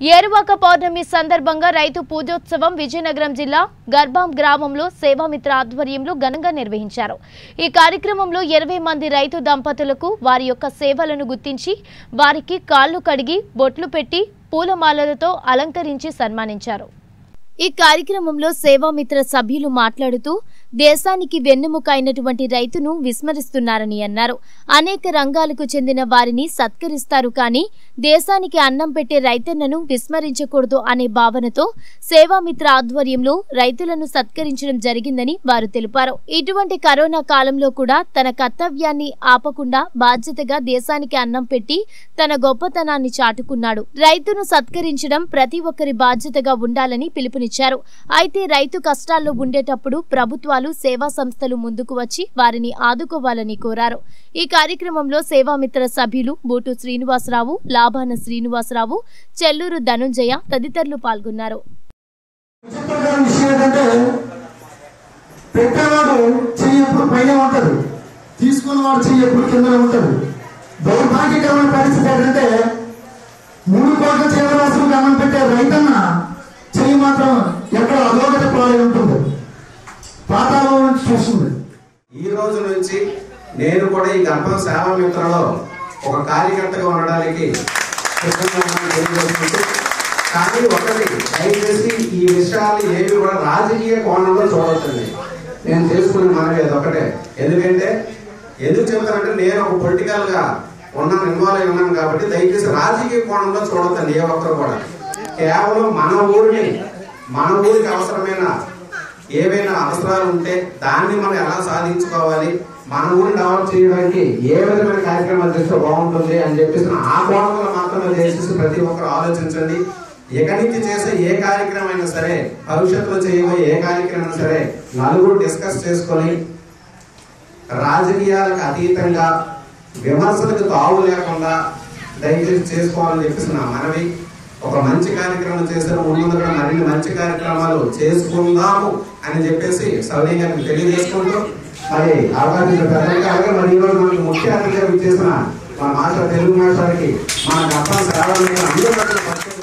ఏరువాక పౌర్ణమి సందర్భంగా రైతు పూజోత్సవం విజయనగరం జిల్లా గర్భాం గ్రామంలో సేవామిత్ర ఆధ్వర్యంలో ఘనంగా నిర్వహించారు. ఈ కార్యక్రమంలో ఇరవై మంది రైతు దంపతులకు వారి యొక్క సేవలను గుర్తించి వారికి కాళ్ళు కడిగి బొట్లు పెట్టి పూలమాలలతో అలంకరించి సన్మానించారు. ఈ కార్యక్రమంలో సేవామిత్ర సభ్యులు మాట్లాడుతూ దేశానికి వెన్నెముక అయినటువంటి రైతును విస్మరిస్తున్నారని అన్నారు. అనేక రంగాలకు చెందిన వారిని సత్కరిస్తారు కానీ దేశానికి అన్నం పెట్టే రైతన్నను విస్మరించకూడదు అనే భావనతో సేవామిత్ర ఆధ్వర్యంలో రైతులను సత్కరించడం జరిగిందని వారు తెలిపారు. ఇటువంటి కరోనా కాలంలో కూడా తన కర్తవ్యాన్ని ఆపకుండా బాధ్యతగా దేశానికి అన్నం పెట్టి తన గొప్పతనాన్ని చాటుకున్నాడు. రైతును సత్కరించడం ప్రతి ఒక్కరి బాధ్యతగా ఉండాలని పిలుపునిచ్చారు. అయితే రైతు కష్టాల్లో ఉండేటప్పుడు ప్రభుత్వాలు సేవా సంస్థలు ముందుకు వచ్చి వారిని ఆదుకోవాలని కోరారు. ఈ కార్యక్రమంలో సేవామిత్ర సభ్యులు బూటు శ్రీనివాసరావు లాభాన శ్రీనివాసరావు చెల్లూరు ధనుంజయ తదితరులు పాల్గొన్నారు. పెట్టేవాడు చెయ్యి ఎప్పుడు పైన ఉంటది. తీసుకున్నవాడు చెయ్యి ఎప్పుడు కిందనే ఉంటది. దౌర్భాగ్యకరమైన పరిస్థితి ఏంటంటే మూడు కోట్ల జీవరాశులకు అన్నం పాతాళం ఈ రోజు నుంచి నేను కూడా ఈ గర్భం సేవా మిత్రలో ఒక కార్యకర్తగా ఉండడానికి కానీ ఒకటి దయచేసి ఈ విషయాలు ఏవి కూడా రాజకీయ కోణంలో చూడవచ్చండి నేను చేసుకునే మనవి అది ఒకటే. ఎందుకంటే ఎందుకు చెప్తానంటే నేను ఒక పొలిటికల్గా ఉన్నాను ఇన్వాల్వ్ అయి ఉన్నాను కాబట్టి దయచేసి రాజకీయ కోణంలో చూడొద్దండి ఏ ఒక్కరు కూడా. కేవలం మన ఊరిని మన ఊరికి అవసరమైన ఏవైనా అవసరాలు ఉంటే దాన్ని మనం ఎలా సాధించుకోవాలి? మన ఊరిని డెవలప్ చేయడానికి ఏ విధమైన కార్యక్రమాలు చేస్తే బాగుంటుంది అని చెప్పేసి ఆ కోణంలో మాత్రమే చేసేసి ప్రతి ఒక్కరు ఆలోచించండి. ఇక నుంచి చేసే ఏ కార్యక్రమం అయినా సరే భవిష్యత్తులో చేయబోయే ఏ కార్యక్రమం అయినా సరే నలుగురు డిస్కస్ చేసుకొని రాజకీయాలకు అతీతంగా విమర్శలకు తావు లేకుండా దయచేసి చేసుకోవాలని చెప్పేసి నా మనవి. ఒక మంచి కార్యక్రమం చేసిన ముందు కూడా మరిన్ని మంచి కార్యక్రమాలు చేసుకుందాము అని చెప్పేసి సౌనీయానికి తెలియజేసుకుంటూ మరి అవకాశం పెద్దలకి అలాగే మరి ఈరోజు మనకి ముఖ్య అతిథిగా చేసిన మన మాస్టర్ తెలుగు మాస్టర్కి మన గప్ప సేవలు అందరూ